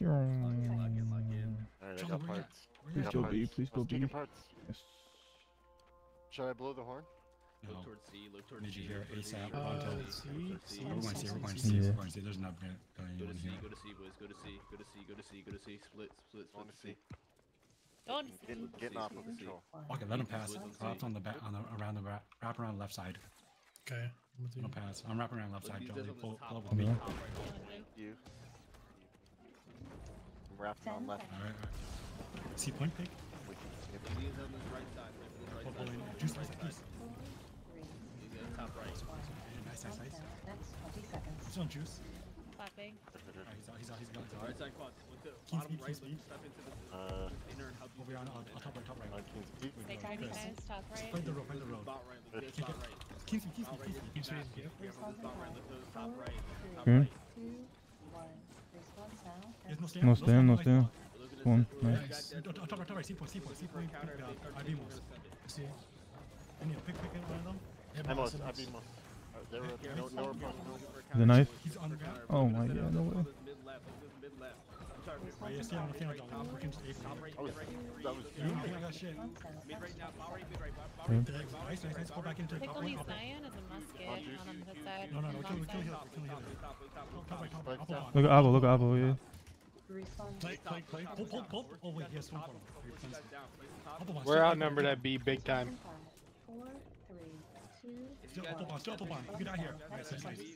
Alright, I Charlie, got where you at? parts. Where you Please at? go. B, please go B. parts. Yes. Should I blow the horn? No. Look towards C, look towards Need C. you here look towards ASAP. Uh, Pronto. look C, C, We're going to see. We're going to Yeah. see. We're going to see. There's an upgrade going Go to on C, here. go to C, boys. Go to C, go to C, go to C, go to C. Split, split, I want split to to. C. Don't Get, getting off of control. Okay, let him pass. Split to Wraps C. on the back, on the around the wrap, wrap around left side. Okay. I'm with you. Let him pass. I'm wrapping around left Look, side. he's Charlie, just on pull, pull up on me. top right corner. You. I'm wrapping on left. All right, all right. See point pick. We can skip it. Lee's on this right side, right to this right Pull, pull side. in. Juice, juice, juice. He's on top right. Nice, nice, nice. Next 20 seconds. It's on juice. Clapping. All right, he's out. He's out. He's got. He's Alright, out. side quad. Look to King's bottom speed, right, King's look speed. to step into the Uh, inner and help you Over here on, on, on top right, top right. on King's Peak. Stay tidy, Chris. guys. Top right. Play the road. Play the road. spot right, look to Good. spot right. King's speed, King's Spot speed, right, King's speed. look to back. Careful with the spot right, look to the top right. Top Okay. right. Two, one. There's no stand. No stand, no light. stand. We're looking to One, nice. got that- Top right, top right. C point, C point, C for point. counter, Pick, if they start uh, Ibimos. we're gonna send it. See. And you pick, pick one of them. I boss, must. I boss. be most. There were Careful no, with no the report. spot, No. looking for a The counter, knife? He's on the ground. Oh my God, no way. This Mid left, look to this mid left. I'm sorry, mid Right, yeah, stay on, stay on, John. We're freaking just top right, mid right, three, that was You to don't I got shit. Mid right now, power right, mid right, power right, mid right, Nice, nice, nice. Pull back into it. Pickle Top right, needs top right. Cyan as a musket On on juice. the hood side. No, no, no, on kill, the kill, side. kill, heal. Top, right, top right. Lights Up down. on. Look at Avo, look at Avo, yeah. Play, play, play. Pull, pull, pull. Oh wait, he has swim top, for him. push you guys down, place the top. Up on. We're outnumbered up at B big time. Five, four, three, two, If Still you guys up on, still up on. You get out here. Nice, nice, 20 nice.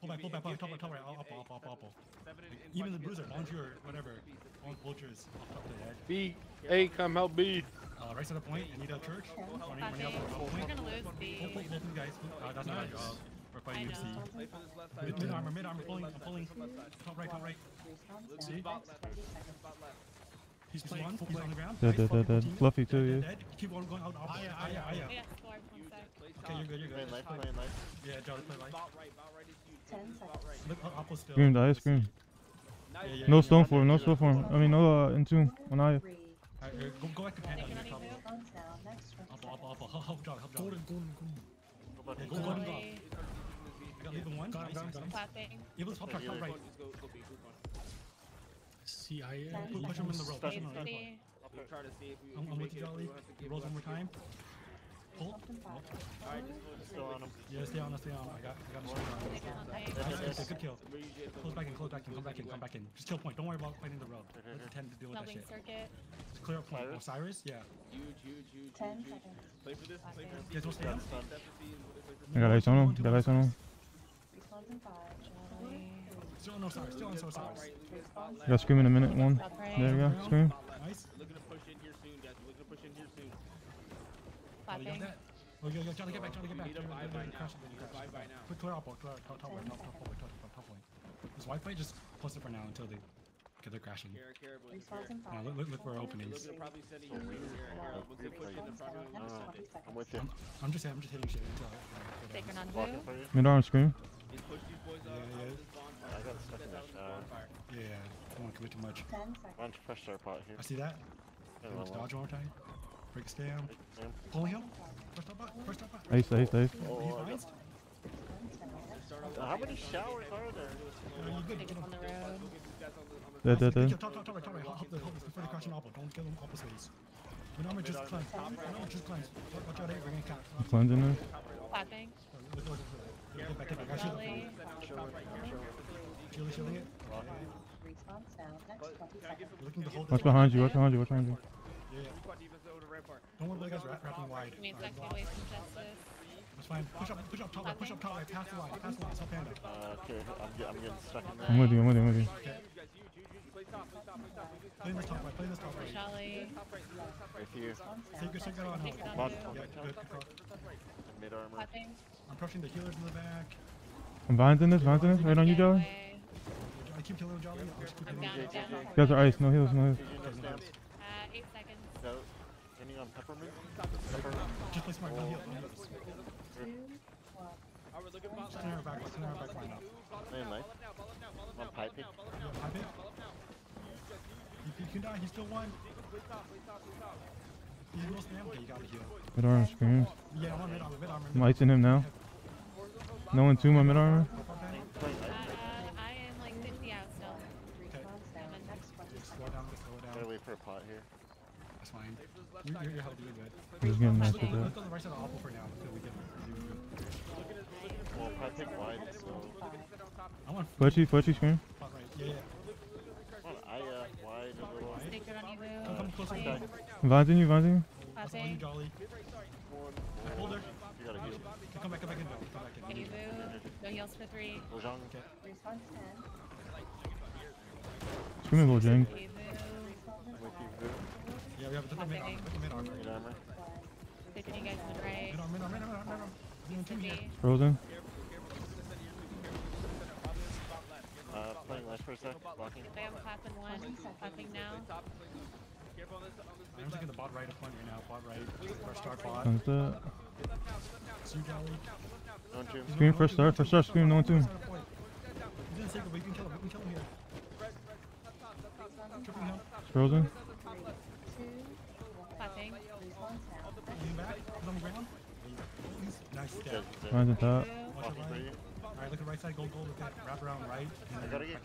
Pull back, pull back, pull back, top right, top right. Up, up, up, up, up. seven in- in Even the bruiser, get launcher, or whatever. One vultures up top of the head. B, A, come help B. Uh, right side of point. You need a church. Running, running up. Clapping. Pull, We're gonna lose B. pull, both of you guys. Uh, that's not my job. We're fighting know. UFC. Play for this left side. Mid, mid armor, mid armor. Pulling, I'm pulling. Top right, top right. Respawn Look, now. see? Next 20 seconds. Spot left. He's playing. He's on the ground. Dead, dead, dead, dead. Fluffy too, Dead, yeah. dead, dead. Keep on going out. Aya, aya, aya. I got scored. One sec. Play Okay, top. you're good, you're Playing good. life. Playing life. Yeah, Charlie, play light. Spot right, spot right is huge. Ten seconds. right. Look, up, up still. Scream, die, scream. Nice. Yeah, yeah, No yeah. stone for him, no stone for him. I mean, no, uh, in two. On Aya. Three. Alright, uh, go, go back to panda. Taking You're any top. two? Now. Next 20 Up, up, seconds. up, up. Help John, help John. Golden, golden, golden. Go back. Yeah, to go, go, King's go. Charlie. I got leave one. Got him, got him, got him. Clapping. Top, top right. Push him in the rope. Push him in the rope. city. We'll try to see if we, if I'm, we I'm with you. Jolly. We'll have to He give rolls one more time. Pull. Respawn Alright, just go, just Still go on him. Yeah, stay on, stay on. I got, I got him. They got on Nice, nice, nice, good kill. Where you get the- Close back in, close back in, come back in, come back in. Just kill point. Don't worry about fighting the road. Let the 10 to deal with that shit. circuit. Just clear up point. Cyrus? Osiris? Yeah. Huge, huge, huge, Ten huge, huge. seconds. Play for this, play for Clapping. You guys want to stay on? That's done. Step to C and play for I got ice on him. Got ice on him. Respawn in five, four, Charlie. three, Still on Osiris, still on Spot Osiris. right, look at spot Respawn left. Got scream in a minute. One. Top right. There you go. Scream. Spot left. Nice. We're looking to push in here soon, guys. We're looking to push in here soon. Oh, you got Clapping. Oh, yo, yo, Johnny, get back, Johnny, get back. We need a buy get by back. now. Crash We need a crash buy it. by now. Quick, clear up, top, top, top, top, top, top, top, right, top, top, top. This Wi-Fi just plus it for now until they get their crashing. Care, care, boys, Respawn care. in Now look, look, look for four, openings. Looking to probably send it here Here, here. Once they push in the front now. of Next Uh, 20. I'm with you. I'm, I'm just, I'm just hitting shit until. I- I- Taking on Walking two. for you. Mid arm scream. He's pushed these boys Yeah, out, yeah. out of. I got stuck in that of shower. Yeah, I don't want to commit too much. Ten seconds. Bunch of fresh start pot here. I see that. Let's dodge one more time. Break scam. yeah. Pulling him. First up, first up. Ice, ice, ice. He's Oh, I fine. got- Respawn now. Next Start 20 off How many showers are there? Uh, you good. Get him. on the road. Go get these guys on the, on the Dead, dead, dead. Top, top, top, right, top, right. Help the, help this before they crash an oppo. Don't kill them oppo space. When armor just cleanse. When armor just cleanse. Watch watch out, hey, we're gonna catch. Cleansing this. Clapping. Get back, get back. I should Charlie. Chilling, chilling it. Respawn now. Next 20 seconds. We're looking to hold Watch behind you. Watch behind you. Watch behind you. Yeah, yeah. Squad defense over the rampart. Don't worry about the guys wrap, wrapping wide. Give me a Alright, sec to wait some justice. That's fine. Push up, push up top right, push up top right, pass the line, pass the line, stop panda. Uh, okay, I'm, get, I'm getting stuck in there. I'm with you. I'm with you. I'm with you. Huge guys, huge, huge, huge. Play top, play top, play top. We just top Play this top right, play this top right. Charlie. Top right, we got top right. With you. Take your shake that on Take help. it on Bot, two. Yeah, good, good. Mid armor. Clapping. I'm crushing the healers in the back. I'm behind in this. Behind in this. Right on you, Jolly. I keep killing Jolly. I'll just keep I'm down, down. You guys are ice. No heals. No heals. Did you know on peppermint? Peppermint. Just play smart, no heal, no heals. Two, one. Alright, we're looking bot Send her back, send her back line up. Playing life. I'm piping. Yeah, pipe it. He, he can die, he's still one. He has no spam. Okay, you gotta heal. Mid arm screams. Yeah, one mid armor, mid armor. I'm icing him now. No one two. My mid armor. Playing Uh, life. I am like 50 out still. Respawn now. Next You're, you're, just go, go until we get Well, I want Fletchy, Fletchy, scream. right. Yeah, you, Come, come in you, heal. Come back, come back. Come back you boo? No heals for three. Lojong. Respawn ten. Screaming little Jang. Can Yeah, we have a mid armor. Mid armor. Mid armor. One. You guys on the right. Mid armor, mid armor, mid armor, mid armor. Doing two here. Frozen. Uh, playing left for a sec. Blocking. I have clapping one. Clapping now. I'm taking the bot right up front right now. Bot right. First start bot. Comes the See you, Jolly. Don't scream first start, first start, scream, no one two. He didn't say, but we can kill him. We can kill him here. Tripping him. Frozen. Three, two, one. Clapping. Respawn sound. Lean back. He's on the ground. He's nice step. dead. On top. Alright, look at the right side. Go, go. Look at wrap around right. And I gotta get.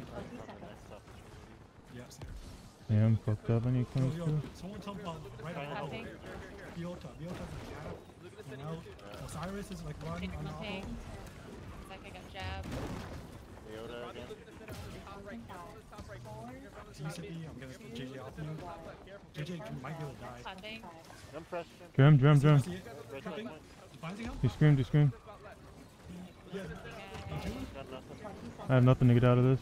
Yeah. Yeah, I'm fucked up. I need yo, too. someone right on. Biota. Biota's know, Osiris is like Sacred on the. Like I got jab. Leota again. Respawn in five. Four, So you said E, I'm gonna put JJ off you. JJ might be able to die. Drum, drum, drum. Him? He screamed, he screamed. I have nothing to get out of this.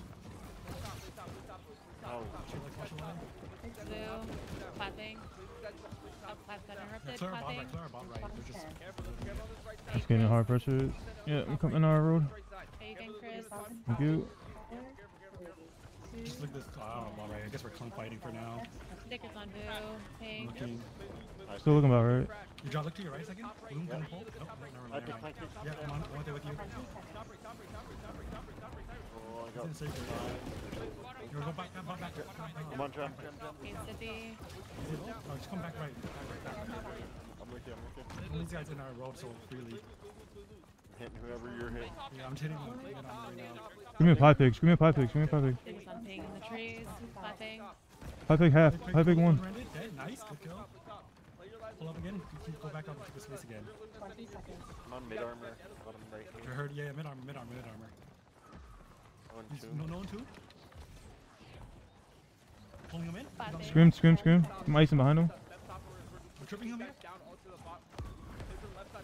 Oh, getting hard pressure. Yeah, I'm coming our road. Thank you. Four, three, just two, look at this. Oh, bot right. I guess we're clone fighting for now. Stickers on boo. I'm Pink. looking. Still looking about right. You draw look to your right a second. Bloom gonna pull. Nope, nope, never mind. Never mind. Yeah, I'm on. I'm right there with you. Oh, I He's got. in safe. You're go back, back, back, back. I'm on trap. Jump, jump. Hey, City. Oh, just come back right. Back right, back. I'm with you. I'm with you. These guys in our road so freely. Hitting whoever you're hitting. Yeah, I'm hitting them right on right now. Scream me a pie pig, scream me a pie pig, scream me a pie pig. Stickers on in the trees. Clapping. Pie pig half, pie pig one. Nice, good kill. Pull up again, go back up into the space again. I'm on mid armor. Bottom right You here. heard, yeah, mid armor, mid armor, mid armor. Oh, one, He's, two. no, no one too? Pulling him in? He's on the- Scream, scream, scream. I'm icing behind him. We're tripping him here?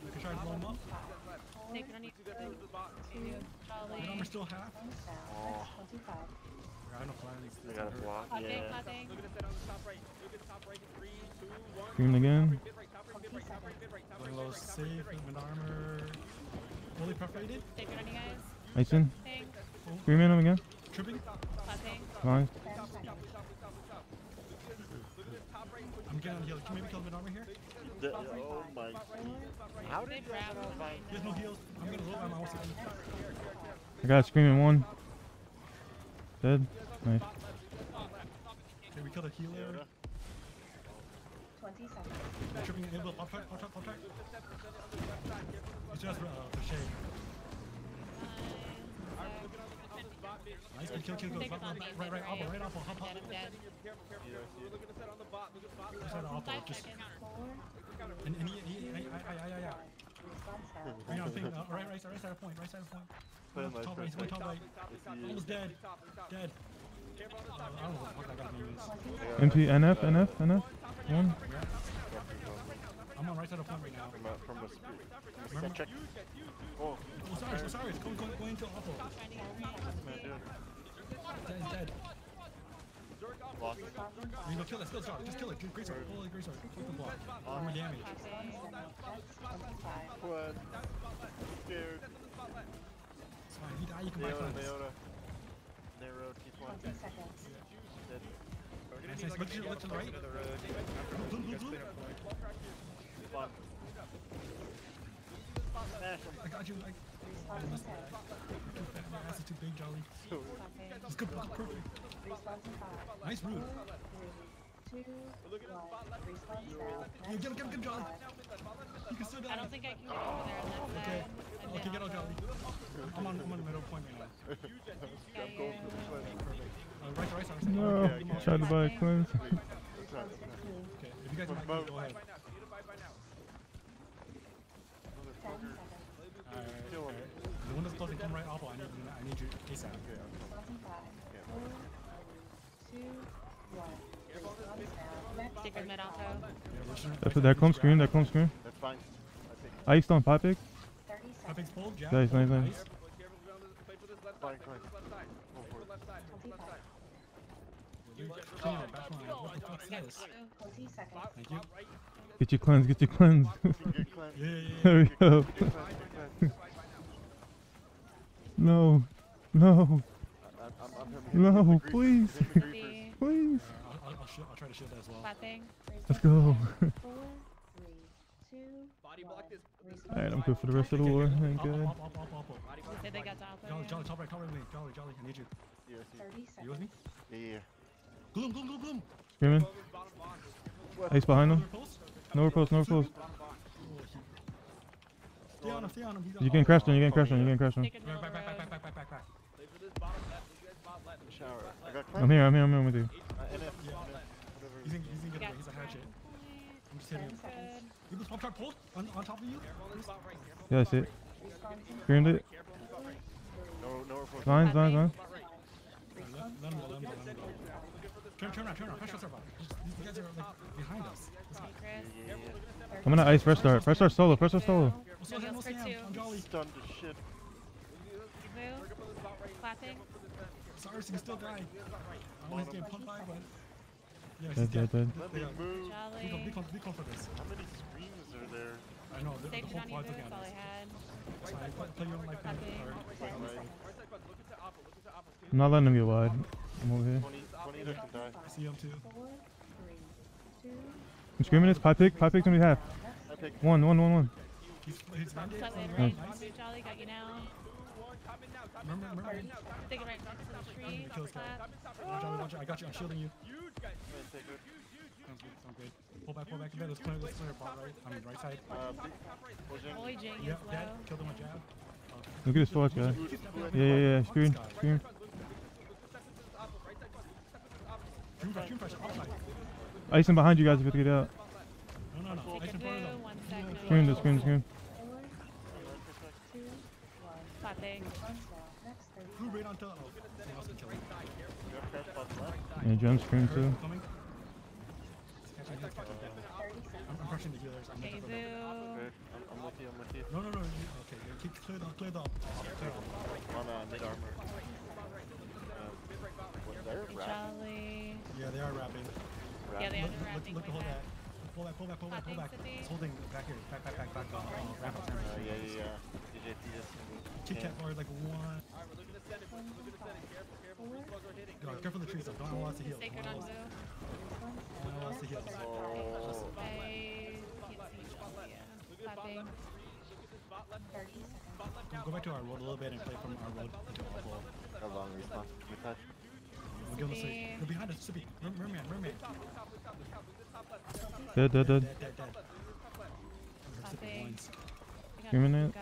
We can try to blow him up. On you. Boo. Mid Two. armor Jolly. still half. One sound. Oh. That's twenty-five. Yeah, I know plans. They got a block. Clapping. Yeah. Clapping. Screamed again. Twenty seconds. Going low, safe, mid armor. Fully perforated. Sacred on you guys. Icing. Pink. Screaming him again. Tripping. Fine. I'm getting on heal. Can maybe kill mid armor here? The- oh my. How did Good grab. He no heals. I'm gonna low. I'm almost I got screaming one. Dead. Nice. Okay, we killed a healer. Twenty seconds. Tripping in. Pop track, pop track, pop track. It's just uh, the shade. Nice, good kill, kill, kill. Take Right, it on me, right, right, right. apple, right, apple, hop, hop. Dead, I'm dead. Right side of apple, Five just, seconds. Four, and, and he, he, I, I, I, I, I, respawn sound. Right on thing, uh, right, right, side, right side of point, right side of point. Put him Top like right, he's going top right. If you- Almost dead, dead. Uh, I don't know what the fuck that guy's name is. MP, Twenty seconds. NF, NF, NF. One. I'm on right side of point right now. From, uh, from the speed. Check. Oh, Oh, sorry, so sorry, it's going, going, going into apple. Dead, he's dead. Lost. You know, kill it, still start, just kill it. Great sword, pull it, great sword. Keep the block. Armor damage. Clapping. That's twenty-five. What? Dude. It's fine, he died, you can buy Leota, cleanse. Leota. Narrow, keep one. Twenty seconds. Dead. Nice, nice, look to, look to the right. Blue, blue, blue, blue. Block. Smash him. I got you, I, Respawn in ten. too fat, my ass is too big, Jolly. Clapping. It's good, good, perfect. Respawn in five. Nice root. Three, two, one. Respawn sound. Yeah, get him, get him, get him, Jolly. You can still I don't think I can get over there on that Okay. side. I'm Okay, get out. Jolly. I'm on, I'm on the middle point right now. Got you. Uh, right, right, right, right. No. Okay, Tried to buy a cleanse. Okay, if You guys might Boat. go ahead. Alright. Alright. The one that's closing, come right off. I need you. I need you ASAP. Response in five, four, three, two, one. Response now. Next. Secret mid auto. Yeah, we're shooting- That's that clone screen. That clone screen. That's fine. I think. Ah, ice on pop pick. Thirty I seconds. think pull, jab. Nice, nice, nice. ice. Fine, fine. Go for it. Twenty-five. You- Clean it, back line. What the fuck's this? Twenty seconds. Thank you. Get your cleanse. Get your cleanse. Yeah, yeah, yeah. there we go. Get cleansed. Get cleansed. No. No. Him- him No, please. Him the greasers. See. Please. Alright, I'll, I'll, I'll, try to shield that as well. Clapping. Let's go. Four, three, two, Body block one. this. Response Alright, I'm good for the rest of the war. Thank Up, God. Jolly. Jolly, top right, top right lane. Jolly, Jolly, I need you. Yeah, I see. Thirty You with me? seconds. Yeah, yeah. Gloom, gloom, gloom, gloom. Screaming. Ice behind them. No post. No post. Stay on him, stay on him. He's You getting crashed on. You getting crashed on. You getting crashed on. Secret Back, back, back, back, back, back, back, back. Shower. I got I'm here. I'm here. I'm here with you. Uh, NF. Yeah, NF. He's in, he's in good He's a hatchet. I'm just hitting him. Ten seconds. You was pop truck pulled on, on top of you? Yeah, I see it. Screamed it. No, no report. Lines, lines, lines. Turn, turn around, turn around. Pressure yourself out. Just- These guys are like behind us. I'm gonna ice fresh start. Fresh start solo. Fresh start solo. We'll slow down, we'll slow down. I'm Jolly. Stunned to shit. Move. Clapping. Sorry, he can still die. I always get pumped by, but. Yeah, he's Dead, dead. dead, dead. Let me got- move. Be Jolly. con- be be con for this. How many screens are there? I know, the, the whole quad's looking That's all I at us. had. Sorry, play, play your own life. Copy. Or, Ten or, seconds. I'm not letting him get wide. I'm over here. 20, 20 can die. I see him too. Four, three, two, I'm screaming this. Pie pick. Pie pick's gonna be half. I pick. One, one, one, one. He's, he's landed. Slightly in on- range. nice. Jolly got you now. Remember, remember. Take it right next to the tree. Kills guy. Watch out, watch out. I got you. I'm shielding you. Yeah, take it. Sounds good. Sounds good. Pull back, pull back a bit. Let's clear, let's clear bot right. I mean, right side. Big- Poison. Boy Jing is Yep, dead. low. Killed him with jab. Look at this torch guy. Good, good. Yeah, yeah, yeah. Screen, screen. Dream fresh, dream fresh. Outside. Icing behind you guys if you have to get out. No, no, no. Ice in front of them. One second. Scream, the scream, scream. four, two, one. Clapping. Response now. Next thirty Who seconds. right onto. Oh, someone else kill him. You have crash spots left? Yeah, Gem scream too. Coming. He's catching his, catching them. Thirty seconds. I'm, I'm crushing the healers. I'm Okay, looking for them. I'm, I'm with you, I'm with you. No, no, no. You, okay, yeah, keep clear the clear the off, clear off. On uh, mid armor. Uh, what, they're wrapping? Jolly. Yeah, they are wrapping. Yeah, they are Look, look, wrapping look, hold that. Pull back, pull back, pull back, pull back. It's holding back here. Back, back, back, back. Uh, uh, ramp up, Uh, ramp up. yeah, yeah, yeah. DJ Theus. Kit Kat forward like one. all right Four, God, careful of the trees though. Don't allow us to heal. Sacred Don't on allow us- Boo. don't allow us to heal. Oh, I can't see Clapping. thirty seconds. Go, go back to our road a little bit and play from our road into our ball. how long respawn? Good touch. We'll give them a sleep. They're behind us. Sippy. Mer- Merman, merman. Dead, dead, dead. Dead, dead, dead. Sippy Clapping. Points. Screaming it.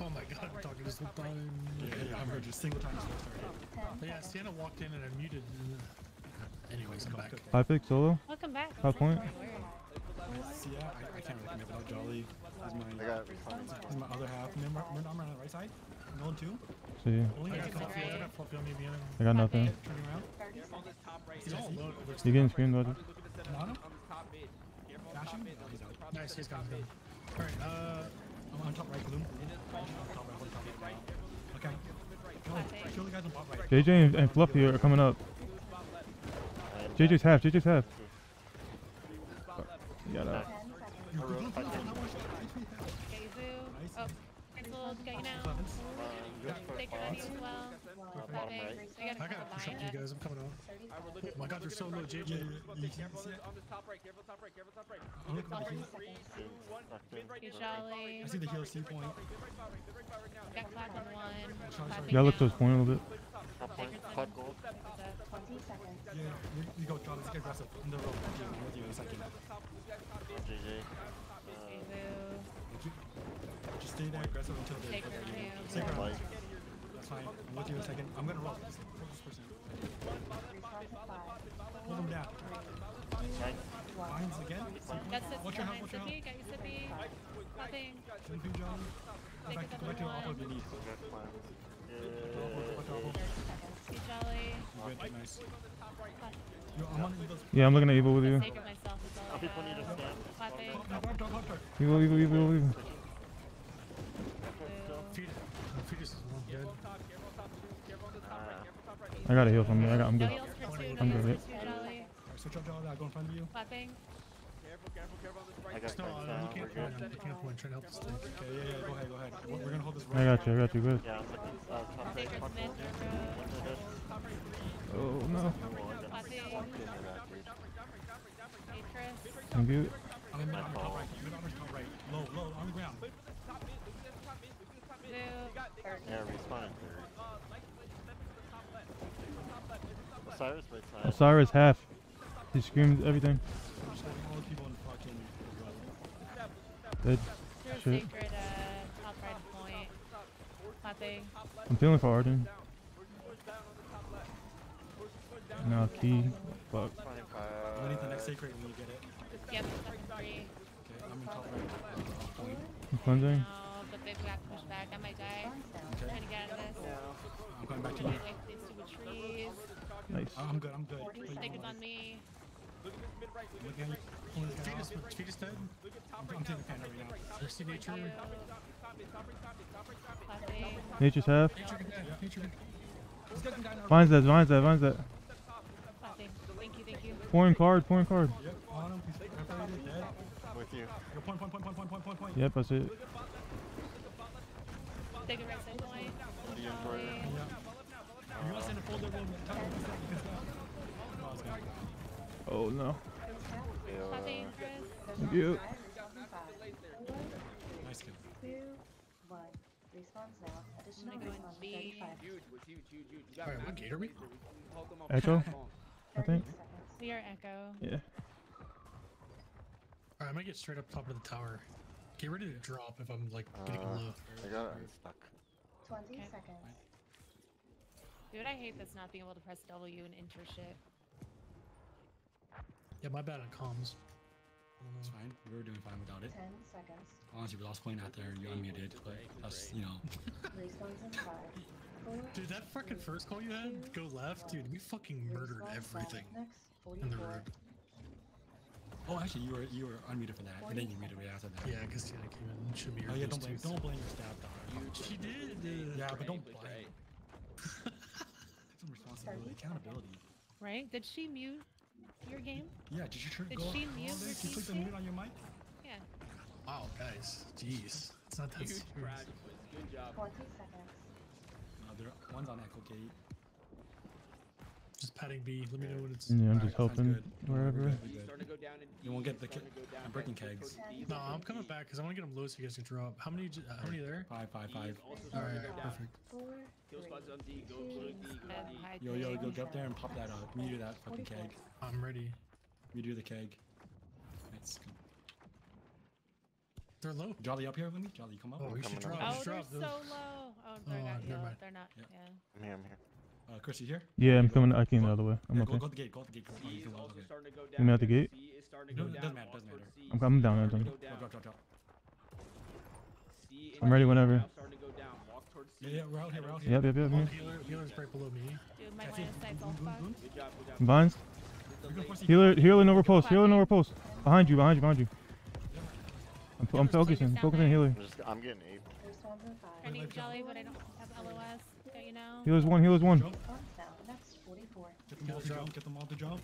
Oh my god, I'm talking this whole time. Yeah, yeah, I heard you single time you started. Ten But yeah, Sienna walked in and I muted. Anyways, I'm back. Pie pick solo. Welcome back. Top point. See, yeah, I, I can't really commit without Jolly. He's I my, got respawning. my other half. And then Mer- Mer- I'm on the right side. Nolan too. See, I has got a couple fluffy, I got on me. I got nothing. Turning around. thirty seconds. See, I see. You getting screamed, Roger? Not him. Dashing. He's out. Nice, he's got me. Alright, uh, I'm on top right, Gloom. Top right, top right. Okay. Kill, kill the guys on bot right. JJ and, and Fluffy are coming up. And JJ's uh, half. JJ's half. You got out. Ten seconds. You- Gloom, Gloom, Gloom, Gloom, Okay, Zoo. Nice. Oh, cancel. Got you now. Clemens. um, good for you spawns. as well. Uh, bottom right. We got a I couple gotta push up to you guys. I'm coming on. Thirty Oh seconds. my god, they're so low, Yeah, JJ. yeah, you can see it. I'm looking at the heal. Thirty seconds. Good. Locked in. You Good. Jolly. I see the heal C point. Got clapped on one. Yeah, look to now. his point a little bit. Top point. Pot gold. Twenty seconds. Yeah, you, you go, John. Let's get aggressive. In the road. I'm with you in a second. JJ. Stay there aggressive until they Take That's fine. I'm with you in a second. I'm gonna roll. Person. Hold down. Right. Mines again? Watch your health, watch your health. Get your sippy. Nothing. Go back, go back to your auto if you need. I'm Yeah, I'm looking at evil with you. Evil, evil, evil, evil. I gotta heal from me. I got, I'm good. heals for two. I'm good. heals for two, jolly. Alright, switch up, Jolly. I'll go in front of you. Popping. Careful, careful, careful right I got No, cleansed uh, you can't point. I'm picking up one, to help the. Okay, yeah, yeah, go ahead, go ahead. We're, we're gonna hold this I got you. I got you. Good. Yeah, I'm looking. Uh, top right. Top right. Oh no. Thank you. I'm in mid armor, top right. Mid armor, top right. Low, low, on the ground. Yeah, respawn third. Osiris right side. Osiris half. He screamed everything. I'm just holding all the people in fucking. Dead. Shit. sacred, uh, right I'm feeling for Arden. Now key. Fuck. I'm gonna need the next sacred when you get it. Yep. Okay, I'm in top right. Uh. I'm cleansing. No, but they've got pushed back. I might die. Respawn's down. Okay, Trying to get out of this. I'm coming back to you. away from these stupid trees. Nice. Oh, I'm good, I'm good. 46 is on me. Look at mid right. Look at mid right. Fetus, fetus dead. Look at top right. I'm taking fan right now. Their signature. Nature's half. Vines that, vines that, vines that. Thank you, thank you. Pouring card, pouring card. Yep, on him. With you. Point, point, point, point, point, point, point, point. Yep, I see it. Take a right side point. Yeah. You want send a folder one? Oh no. Yeah. Chris. Nice kill. Two, one. Respawns now. Additional respawns 35. Alright, what gate we? Echo? I think. We are Echo. Yeah. Alright, I'm gonna get straight up top of the tower. Get ready to drop if I'm like getting uh, low. I got it. I'm stuck. 20 okay. seconds. Dude, I hate this not being able to press W and enter shit. Yeah, my bad at comms. It's fine. We were doing fine without it. 10 seconds. Honestly, with us playing out there, you unmuted, but that's, you know. Respawns in 5. 4. Dude, that fucking first call you had, go left, dude, we fucking murdered everything in the 44. road. Oh, actually, you were you were unmuted for that, and then you muted right after that. Yeah, because Tina came in. Should be Oh yeah, don't blame don't blame your staff, dog. She did. Uh, Yeah, but don't Right, blame. right. Take accountability. Right? Did she mute your game? Yeah, did you turn Did go? she go mute on there? her Did you click the PC? mute on your mic? Yeah. Wow, guys, jeez, it's not that Huge serious. crash. Good job. 20 seconds. No, there one's on Echo Gate. Just padding B. Let me know when it's. Yeah, I'm just hoping wherever. You won't get the. I'm breaking kegs. No, I'm coming back because I want to get them low so you guys can draw up. How many? Uh, how many are there? Five, five, five. All right, perfect. Four, yo, yo, go get up there and pop that up. Meter that fucking keg. I'm ready. Meter the keg. It's. They're low. Jolly up here with me. Jolly, come up. Oh, we should drop. Oh, they're so low. Oh, they're oh, not. They're not. Yeah. I'm here. I'm here. Uh, Chris, you here? Yeah, I'm coming. I came the other way. I'm Yeah, okay. go, go the gate. Go the gate. Go, D you is can walk also okay. starting to go down. You mean at the gate? C is starting to No, it down. doesn't matter, Walk doesn't towards matter. C. I'm- I'm down, I'm down. to go Go, drop, drop, drop. C I'm ready whenever. now starting to go down. Walk towards C. Yeah, yeah, we're out here, we're out here. Yep, yep, yep. Healer, healer's right below me. Dude, my Yeah, line see, of sight's boom, all boom, fucked. boom. Good job, good job. Vines. We're gonna force Healer, healer, no repulse. Healer, no repulse. Behind you, behind you, behind you. I'm, I'm focusing, focusing healer. I'm just, I'm getting eight. Respawns in 5. I need jelly, but I don't Healer's one, healer's one. Jump. Respawns down. Next, 44. Get them all to jump. Get them all to jump.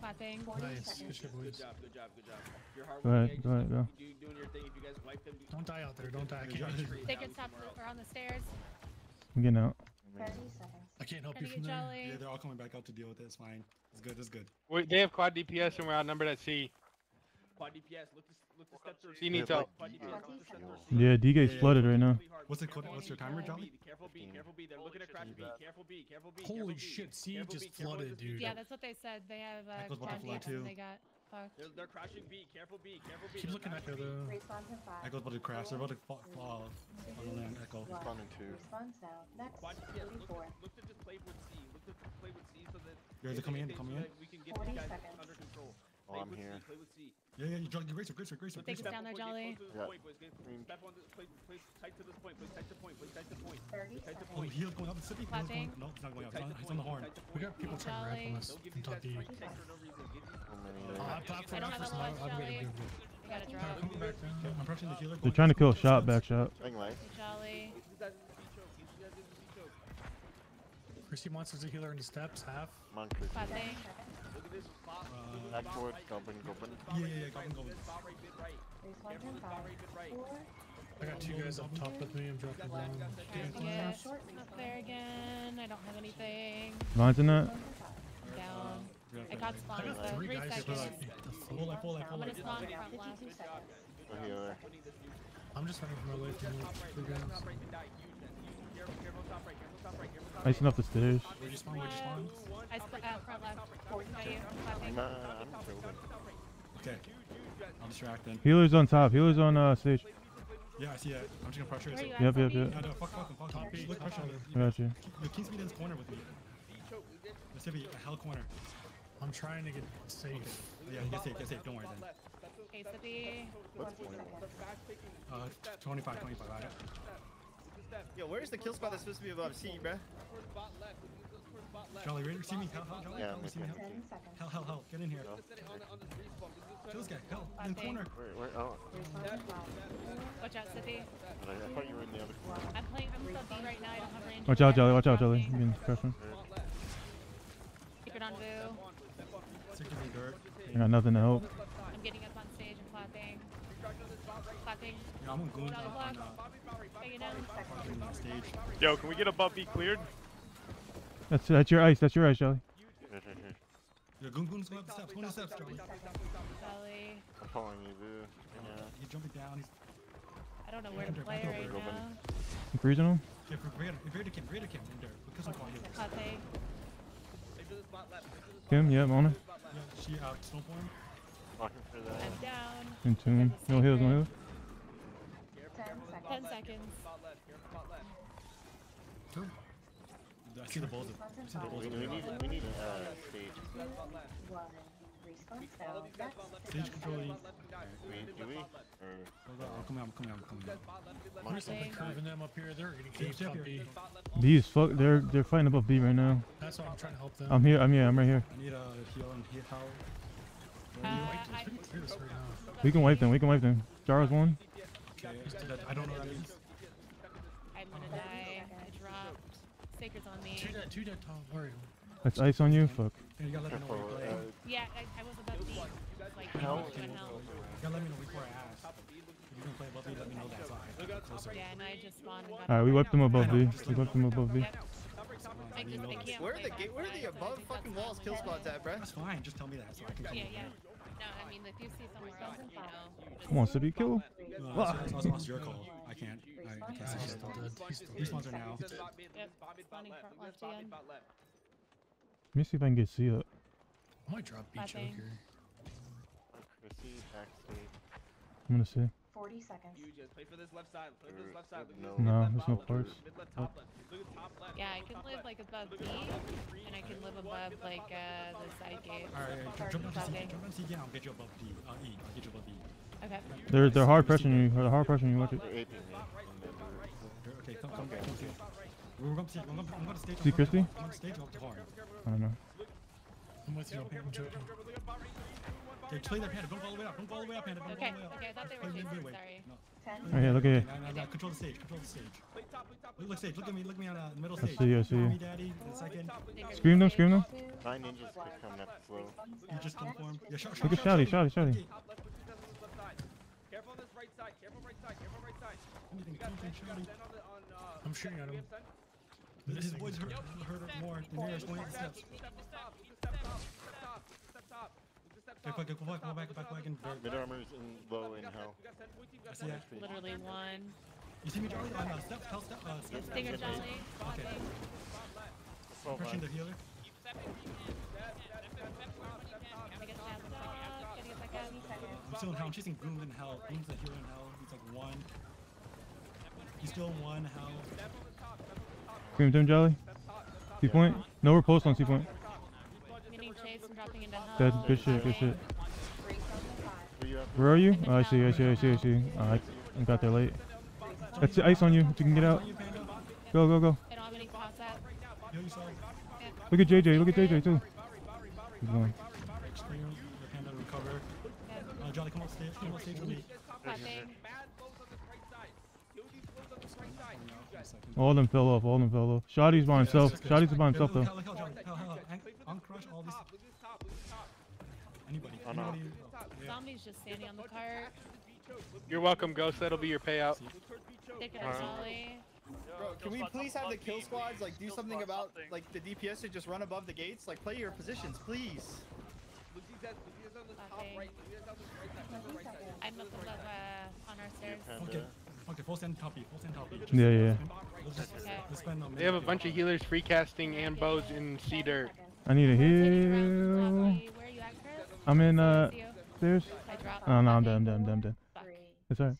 Clapping. Nice. Good seconds. shit, Good job, good job, good job. You're hard Go ahead, working, go ahead, go. Doing your thing. If you guys wipe them, do- Don't die out there. Don't die. I can't. job. reach you. Sacred top on the stairs. I'm getting out. 30 seconds. I can't help Trying you from there. jelly. Yeah, they're all coming back out to deal with it. It's fine. It's good. It's good. Wait, they have quad DPS and we're outnumbered at C. Quad DPS. Look to look to step through. Yeah, help. Quad DPS. 20 look to step seconds. through C. Yeah, D gate's Yeah, yeah, flooded right now. What's the Careful code- what's your timer, careful Jolly? Careful B, careful B. They're looking to crash B. Careful B, careful B. Holy shit, C just flooded, dude. Yeah, that's what they said. They have uh, Echo's about to quad flood gates and too. they got fucked. They're, they're crashing B. Careful B. Careful B. Keep they're looking at crashing her B. though. Respawn to five. Echo's about to crash. They're about to fall, fall on the land. Echo. One. Responding two. Respawns now. Next, Quad DPS, look, 34. to, look to just play with C. Look to play with C so that. Yeah, they're if coming they- in, so they're coming in. that We can get 40 these guys seconds. under control. Oh, Play I'm with here. C. Play with C. Yeah, yeah, you drug your racer, gracer, gracer, Take gracer. us down there, Jolly. Get close to Yeah. the point, boys. Step on the, play, play tight to this point. Play tight to point. Play tight to point. Tight to seconds. Oh, point. going up. The city. Heal's going. No, he's not going up. Tight He's on, he's on the horn. We got people trying to ramp on us Don't give from these guys free takes for no reason. Give these So many there. I don't have first a now. lot, gotta drop. down. I'm approaching the healer. They're trying to kill a shot, back shot. Jolly. These guys in the C choke. These guys in the C choke. Chrissy monsters a healer in the steps, half. Monk is Clapping. Uh, look at this back spot towards right. Goblin, Goblin. Yeah, yeah, yeah, mid right, Goblin, this spot right, mid right. Respawn Careful to this spot five. right, mid right. Four. I got two guys up top with me. I'm dropping down. Yeah. up there again. I don't have anything. Lines in that. Respawn to five. I'm down. Yeah, I caught I spawns got though. three Three guys seconds. for like the Full full. life, full I'm gonna spawn Down front left. 52 seconds. A healer. Winning this dude. I'm just running from away from you. Top right, Three careful guys. Top right, mid die. Huge, man. Huge. Careful, careful top right, careful top right, careful top Icing right. off the stairs. Where'd you spawn? Where'd you spawn? I top split right, uh, top front right, left. top right, top Forty Got right, you. top I'm right, clapping. Nah, top right, I'm top right, chilling. top right, top right. Okay, Huge, huge, guys. I'm distracting. Healer's on top. Healer's on uh stage. Play neutral, play neutral. Yeah, I see that. I'm just gonna pressure it. Where are you so- at, Yep, yep, yep. No, no, fuck, fuck him, fuck him. Top Just Look, top pressure him. I got you. Yo, King Speed in this corner with me. C choke, we did. Mississippi, a hell corner. I'm trying to get safe. Yeah, get safe, get safe. Don't worry then. Left. Step to- Okay, step- Sippy. What's Twenty point? seconds. Back taking. Uh, 25, 25. I got it. Step. Yo, where's the kill spot that's supposed to be above C, bruh? First spot left. This is the first spot left. Jolly, ready? See me? Hell, hell, Jolly. Yeah, Jolly, see me? with Hell, Ten seconds. hell, hell, hell. Get in here. No. Just set the, on the respawn. Kill this guy. Hell, in the corner. Wait, wait, oh. Respawn to five. Watch out, Sippy. I, I thought you were in the other corner. I'm playing. I'm sub B right now. I don't have range. Watch out, yet. Jolly. Watch out, Jolly. You being crushing. spot left. Keep it on Boo. Step on. Sick to be dirt. I got nothing to help. I'm getting up on stage and clapping. Clapping. Yeah, I'm gonna go Jolly on, block. uh, Take it down. fucking stage. Yo, can we get above B cleared? That's that's your ice. That's your ice, Jolly. Here, here, here. Yeah, Goon Goon's going up the steps. Going up the steps, Jolly. Jolly. I'm following you, boo. Yeah. He's jumping down. He's I don't know where to play right over. now. I'm freezing him. Yeah, for Vader, Vader Kim, Vader Kim, in there. Because I'm calling you. Clapping. Kim, yeah, I'm on it. Yeah, she uh, snowform. Walking for that. I'm down. In tune. No heals, no heals. Ten seconds. Ten seconds. True. I see the balls. I see the balls. We, we need, we need uh, stage. Two, one. Respawn now. Stage controlling. Do we? Or Hold on, I'm coming out, I'm coming out, I'm coming out. There's something Clapping. curving them up here. They're getting Stay caged up. B. B fuck. They're they're fighting above B right now. That's why I'm trying to help them. I'm here. I'm here. I'm right here. I need a heal and heal how. Uh, It's I, pretty clear right now. We can wipe them. We can wipe them. Jar's one. Okay, I don't know what that means. I'm gonna die. I dropped. Sacred's on me. Two dead, two dead, Tom. Worry. That's ice on you. Fuck. Yeah, you gotta let me know where you're playing. Yeah, I, I was above B. Like, Hell. You gotta let me know before I ask. If you're gonna play above me, let me know that so I closer. Yeah, and I just spawned All right, we wiped them above B. We wiped them above B. Just, I Where are the both where are the sides, so I above fucking walls kill my spots at, bruh? That's fine, just tell me that so I can come. Yeah, yeah. No, I mean, if you see somewhere else, you know. Come on, Sippy, kill. No, that's, that's, that's your call. I can't. I, I can't He's still dead. He's still These dead. ones are now. Yep. Spawning front left again. Let me see if I can get C up. I might drop B Clapping. choker. I'm gonna see. Forty seconds. Play for this left side. Play for this left side. Look no. left there's no bottom parts. Mid left, top left. Look at top left. Yeah, I can live like above Look B, at top left, green, and I can live above like uh, the side gate. Alright, jump down to jump down to I'll get you above D. Uh, E, I'll get you above D. Okay. They're they're hard pressuring you. They're hard pressuring you. Watch it. They're aping me. And then they're- Okay, come, come, come, come. We're going to see, I'm going to, I'm going to stage. See I'm going to- Christy? I'm going to stage up hard. I don't know. I'm with you. I'm joking. Okay, just play that panda. Don't go all the way up. Don't go all the way up, panda. Don't Okay, go all the way up. okay, I thought they were chasing, midway. sorry. No. Ten. Right here. Look at Okay, here. now, now, now, control the stage. Control the stage. Play top, play top, Look, look stage. Look at me. Look at me on the middle I stage. see you, I see you. Me, daddy. In a second. Scream them. Scream them. Two, Nine ninjas could come that slow. You just conform. Yeah, shot, shot, Look at shot, Shouty. shot. Shouty. Shouty. Okay. top left, put two guys on this left side. Careful on this right side. Careful right side. Careful right side. Anything, You got anything, send, you got shouty. send on the, on, uh, I'm shooting at we him. have send? His boys hurt, hurt her more. The nearest going up the steps. Step top, step top, step top, step top. Step Okay, top. fuck, go back, go back, go back, back in. Mid armor's in low in hell. We got send, point team, we I see that. Literally one. You see me, Charlie? On uh, steps, hell step, uh, steps. Stinger Jolly. Okay. Clapping. Twelve Crushing lines. the healer. Gotta get snapped up. Gotta get 30 seconds. I'm still in hell. I'm chasing Gloom in hell. Gloom's the healer in hell. He's like one. He's still one hell. Scream them, Jolly. C point. No repulse on C point. Dead. Good shit. Good shit. Where are you? Oh, I see. I see. I see. I see. Oh, I, I got there late. That's ice on you. If You can get out. Go, go, go. Look at JJ. Look at JJ too. He's going. Uh, Jolly, come on stage. Come on stage. All of them fell off. All of them fell off. Shoddy's by himself. Shoddy's by himself though. Oh, no. Anybody. Yeah. Zombie's just standing on the cart. You're welcome, Ghost. That'll be your payout. Taking a Alright. Solly. Bro, can we please have the kill squads like do something about like the DPS to just run above the gates? Like play your positions, please. Look these guys, look these guys on the top Okay. right. Look these guys on this right side. Look at the right side. I'm up above, uh, on our stairs. Okay. Okay, full send toppy. Full send toppy. Yeah, yeah. Okay. let's spend a They have a bunch of healers, free casting, and bows in C dirt. I need a heal. I'm in uh See stairs. Oh no, I'm dead. I'm dead. I'm dead. I'm dead. Fuck. It's alright.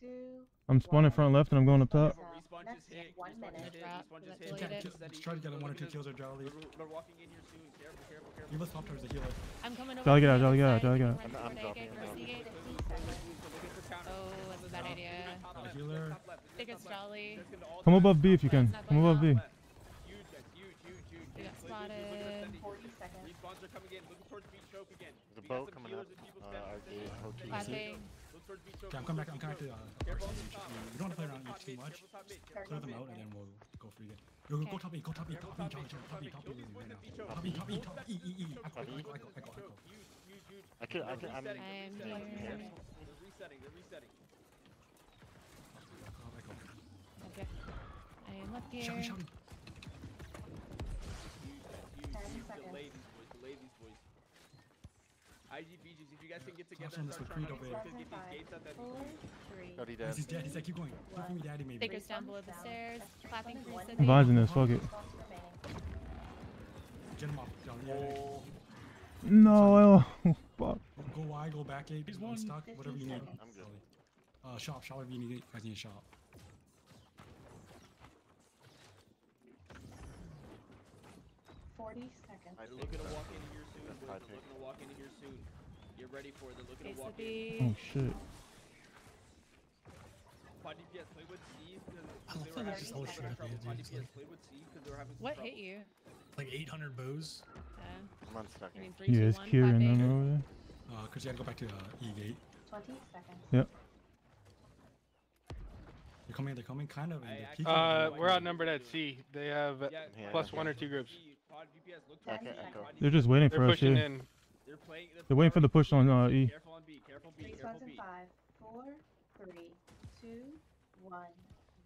I'm spawning front left and I'm going up top. Respawn just one minute. just hit. Drop. Respawn just Let's hit. delete it. Kill- let's try to get one or two kills or Jolly. They're, they're walking in here soon. Careful, careful, careful. You must pop towards the healer. I'm coming over. Jolly, get out, Jolly, get out, Jolly, get out. I'm- I'm dropping, Gate, I'm Mercy dropping. Gate. Oh, that's a bad idea. Healer. I think it's Jolly. Come above B if you can. Come above B. Huge, guys. Huge, huge, huge. We got Look, look, look, look, look, spotted. 40 seconds. Respawns are coming in. Looking towards beach choke again. The We got boat coming up. Uh, standing our there. gate, OT. Clapping. Look towards beach choke. Okay, I'm coming back. I'm coming back to uh, RC. the. We don't want to play around Top each too much. careful top mid, Just clear them out and then we'll go for it. Yo, go top E, go top E, top E, top E, top E, top E, top E, with me right now. Top E, top E, top E, E, E, echo, echo, echo, echo, echo, echo. I could, I could, I'm. Resetting, I'm they're resetting, here. They're resetting, they're resetting. Echo, echo. Okay. I am up here. Shouty, shouty. Huge, huge, Ten huge. seconds. Delay these boys, delay these boys. IGVGs, if you guys can get together and start trying to get these gates out, that'd be Four, Already dead. he's dead. He's dead. Keep going. Keep going, daddy, maybe. Sacred's down below the stairs. Clapping for One Sydney. minute. Advising this. Fuck it. Get him off, John. Yeah, yeah, yeah. No. Oh, fuck. Go wide, go back eight. He's one one. stuck. Whatever you need. I'm good. Uh, shop, shop if you need. You guys need a shop. Forty seconds. I They're think looking to so. walk into here soon, That's boys. They're looking to walk into here soon. Get ready for it. They're looking to to walk in. Oh shit. Pod DPS, play with C because they were having some trouble. shit at the end, Pod DPS, like- play with C because they were having some What hit you? Like 800 bows. Uh, I'm unstuck. I three, You guys one, curing them over there? Uh, cause you gotta go back to uh, E gate. Twenty seconds. Yep. They're coming. They're coming. Kind of. And I they're actually- peeking. Uh, we're outnumbered at C. They have Yeah, Yeah, plus okay. one or two groups. Pod DPS, look towards C. seconds. Pod They're just waiting They're for us pushing here. in. They're playing. They're waiting for the push on uh, E. Careful on B. Careful B. Respawns Careful B. five, four, three, two, one.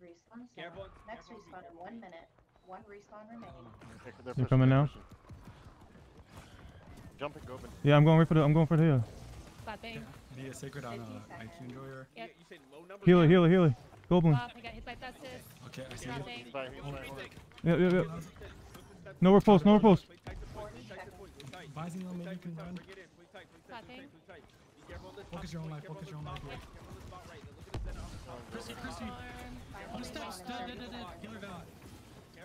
Respawn soon. Careful, Next careful, be respawn in one minute. One respawn remaining. They're, they're, They're coming now? pushing. Jump and go, but Yeah, I'm going right for the. I'm going for the healer. Clapping. Be a sacred on 50 uh. IQ enjoyer. Yep. you said low number. Healer, healer, healer. Goblin. Off. I got hit by Festus. Okay, I see you. Dropping. he's by, he's by. Yep, yep, yep. No repulse. No repulse. Play tight to point. Play tight to point. Play tight. Advising them, maybe you can run. Bring it in. Play tight. Play tight. Play Clapping. tight. Play tight. Be careful on this Focus your own life, focus your own life, top right. Careful on this spot right. They're looking to send it up. Chrissy, Chrissy. Arm. Final On the steps. respawn in Dead, 30 dead, dead, dead. seconds. Healer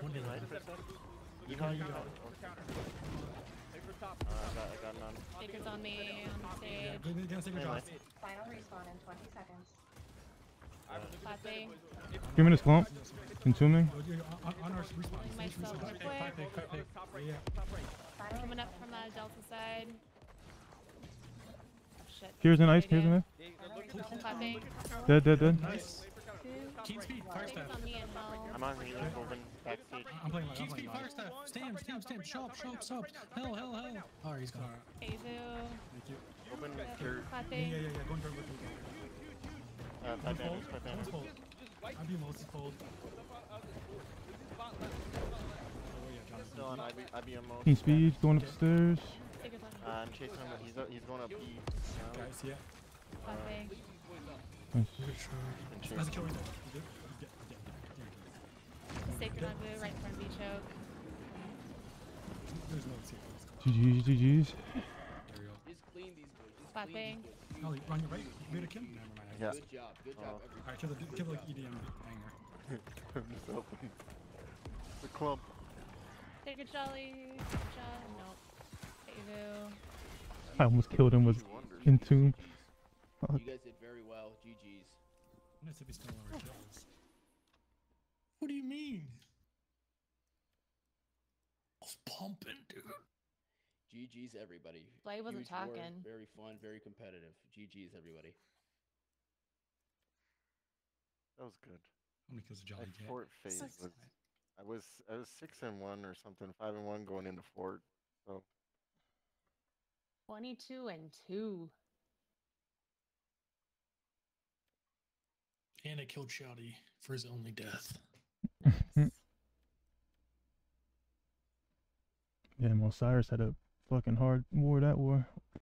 One They're hit. looking to send it. You know, you know. Counter. Play for top. Uh, I got, I got none. Sacred's on me on the Yeah, stage. go get a sacred Hey, Final respawn in twenty seconds. Clapping. Give me this clump. Consuming. On, on our respawn. Myself quick. Five pick, five pick. Top right. Yeah. Top right. Final Coming up from the Delta side. Oh, shit. Here's an ice. Here's an ice. They, they're looking to Clapping. Dead, dead, dead. Nice. Two, King speed, fire staff. Sacred's on me and hell. I'm on healer, moving backstage. I'm playing like I'm King speed, fire staff. Stam, stam, stam. Shop, shop, shop. Hell, hell, hell. Oh, he's gone. Azu. Thank you. Open Yep. your, Yeah, yeah, yeah, yeah. Go and turn with me. uh, five fold. five One bandits. fold. I'd be most fold. Yeah, Jonathan. Still on IB, IBM mode. King speed. Going upstairs. Sacred's on. Uh, I'm chasing him. He's, uh, he's going up B. now. Guys, yeah. Clapping. Nice. Good shot. And That's a kill right there. You good? You get- you get- you Sacred on blue, right in front of me choke. There's no. GG's, GG's. There we go. Just clean these boys. Just clean Clapping. These. Ellie, on your right. Read a Kim. Never mind. I Yeah. Good job. Good job, uh-huh. everybody. Alright, kill the kill the EDM banger. I'm just open. The clump. Take a jolly. Good job. Nope. Evo. I almost killed him with Entomb. You guys did very well. GG's. Mississippi still over kills. What do you mean? I was pumping, dude. GG's, everybody. Blade wasn't Huge war, talking. Very fun. Very competitive. GG's, everybody. That was good. How many kills did My Jolly get? fort phase Six. was. I was I was six and one or something, five and one going into fort. So 22 and 2. And I killed Shouty for his only death. Yeah, Osiris had a fucking hard war that war.